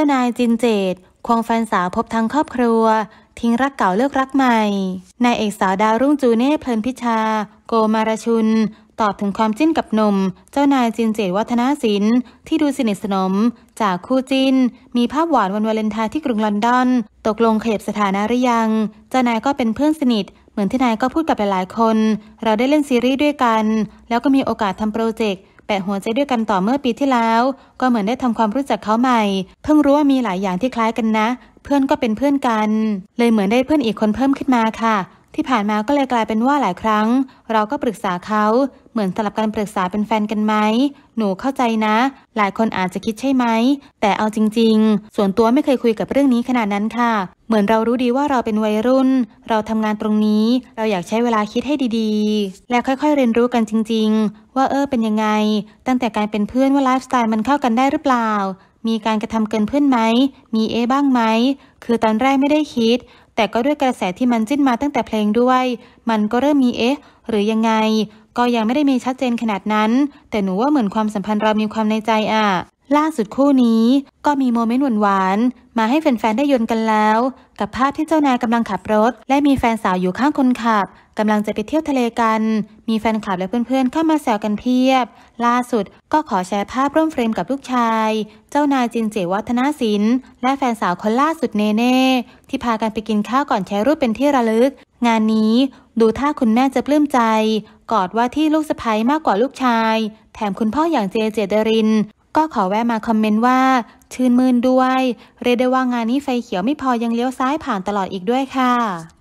เจ้านายจินเจษฎ์ควงแฟนสาวพบทั้งครอบครัว ทิ้งรักเก่าเริ่มรักใหม่นางเอกสาวดาวรุ่งจูเน่เพลินพิชา โกมารชุน ตอบถึงความจิ้นกับหนุ่ม เจ้านายจินเจษฎ์วรรธนะสินที่ดูสนิทสนม จากคู่จิ้น มีภาพหวานวันวาเลนไทน์ที่กรุงลอนดอน ตกลงขยับสถานะหรือยัง เจ้านายก็เป็นเพื่อนสนิทเหมือนที่นายก็พูดกับหลายๆคน เราได้เล่นซีรีส์ด้วยกัน แล้วก็มีโอกาสทำโปรเจกต์ แปะหัวใจด้วยกันต่อเมื่อปีที่แล้ว ก็เหมือนได้ทำความรู้จักเขาใหม่ เพิ่งรู้ว่ามีหลายอย่างที่คล้ายกันนะ เพื่อนก็เป็นเพื่อนกัน เลยเหมือนได้เพื่อนอีกคนเพิ่มขึ้นมาค่ะ ที่ผ่านมาก็เลยกลายเป็นว่าหลายครั้ง เราก็ปรึกษาเขาเหมือนสลับกันปรึกษาเป็นแฟนกันไหม หนูเข้าใจนะ หลายคนอาจจะคิดใช่ไหม แต่เอาจริง ๆ ส่วนตัวไม่เคยคุยกับเรื่องนี้ขนาดนั้นค่ะ เหมือนเรารู้ดีว่าเราเป็นวัยรุ่น เราทำงานตรงนี้ เราอยากใช้เวลาคิดให้ดีๆ และค่อยๆ เรียนรู้กันจริง ๆ ว่าเออเป็นยังไง ตั้งแต่การเป็นเพื่อนว่าไลฟ์สไตล์มันเข้ากันได้หรือเปล่ามีการกระทำเกินเพื่อนไหม มีเอบ้างไหม คือตอนแรกไม่ได้คิด แต่ก็ด้วยกระแสที่มันจิ้นมาตั้งแต่เพลงด้วย มันก็เริ่มมีเอ๊ะ หรือยังไง ก็ยังไม่ได้มีชัดเจนขนาดนั้น แต่หนูว่าเหมือนความสัมพันธ์เรามีความในใจอะ ล่าสุดคู่นี้ก็มีโมเมนต์หวานๆ มาให้แฟนๆ ได้ยนกันแล้ว กับภาพที่เจ้านายกำลังขับรถ และมีแฟนสาวอยู่ข้างคนขับกำลังจะไปเที่ยวทะเลกัน มีแฟนคลับและเพื่อนๆ เข้ามาแซวกันเพียบ ล่าสุดก็ขอแชร์ภาพร่วมเฟรมกับลูกชาย เจ้านายจินเจวัฒนาศิลป์และแฟนสาวคนล่าสุดเนเน่ ที่พากันไปกินข้าวก่อนแชร์รูปเป็นที่ระลึก งานนี้ดูท่าคุณแม่จะปลื้มใจ กอดว่าที่ลูกสะใภ้มากกว่าลูกชาย แถมคุณพ่ออย่างเจเจเดริน ก็ขอแวะมาคอมเมนต์ว่า ชื่นมื่นด้วย เรียกได้ว่างานนี้ไฟเขียวไม่พอยังเลี้ยวซ้ายผ่านตลอดอีกด้วยค่ะ